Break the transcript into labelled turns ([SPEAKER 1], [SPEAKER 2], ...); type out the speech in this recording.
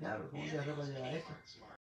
[SPEAKER 1] Ya, ¿cómo se llegar a eso?